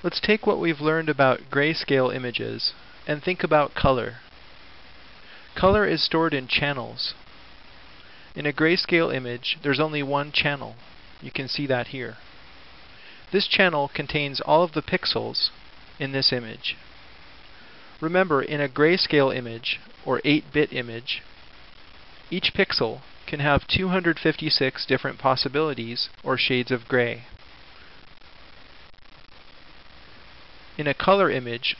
Let's take what we've learned about grayscale images and think about color. Color is stored in channels. In a grayscale image, there's only one channel. You can see that here. This channel contains all of the pixels in this image. Remember, in a grayscale image, or 8-bit image, each pixel can have 256 different possibilities or shades of gray. In a color image,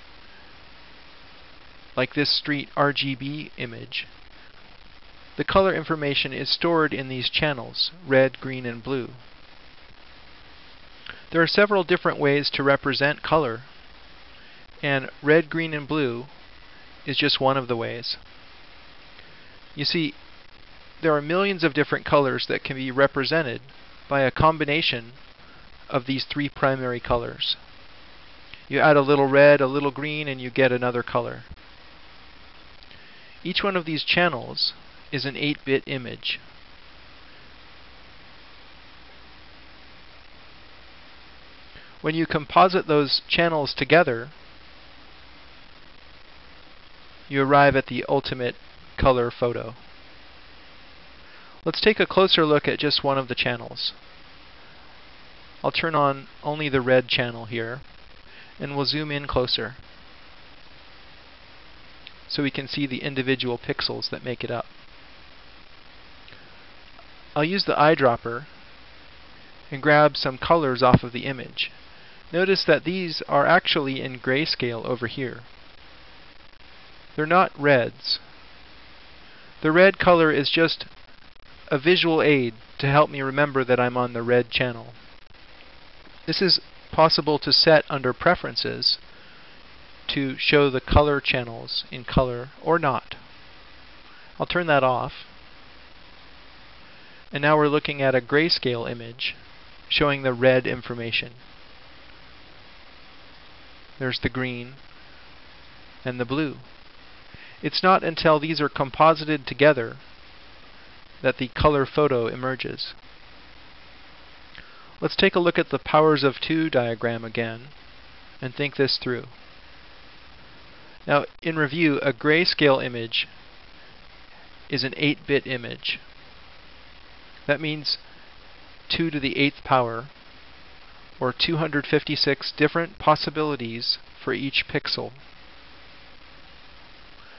like this street RGB image, the color information is stored in these channels, red, green, and blue. There are several different ways to represent color, and red, green, and blue is just one of the ways. You see, there are millions of different colors that can be represented by a combination of these three primary colors. You add a little red, a little green, and you get another color. Each one of these channels is an 8-bit image. When you composite those channels together, you arrive at the ultimate color photo. Let's take a closer look at just one of the channels. I'll turn on only the red channel here and we'll zoom in closer so we can see the individual pixels that make it up. I'll use the eyedropper and grab some colors off of the image. Notice that these are actually in grayscale over here. They're not reds. The red color is just a visual aid to help me remember that I'm on the red channel. This is possible to set under Preferences to show the color channels in color or not. I'll turn that off. And now we're looking at a grayscale image showing the red information. There's the green and the blue. It's not until these are composited together that the color photo emerges. Let's take a look at the powers of 2 diagram again and think this through. Now, in review, a grayscale image is an 8-bit image. That means 2 to the 8th power, or 256 different possibilities for each pixel.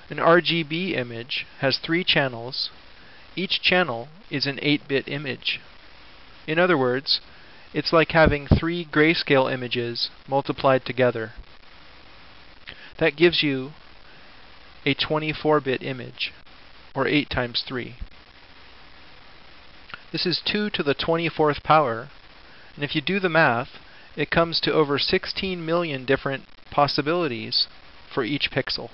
An RGB image has three channels. Each channel is an 8-bit image. In other words, it's like having three grayscale images multiplied together. That gives you a 24-bit image, or 8 times 3. This is 2 to the 24th power, and if you do the math, it comes to over 16 million different possibilities for each pixel.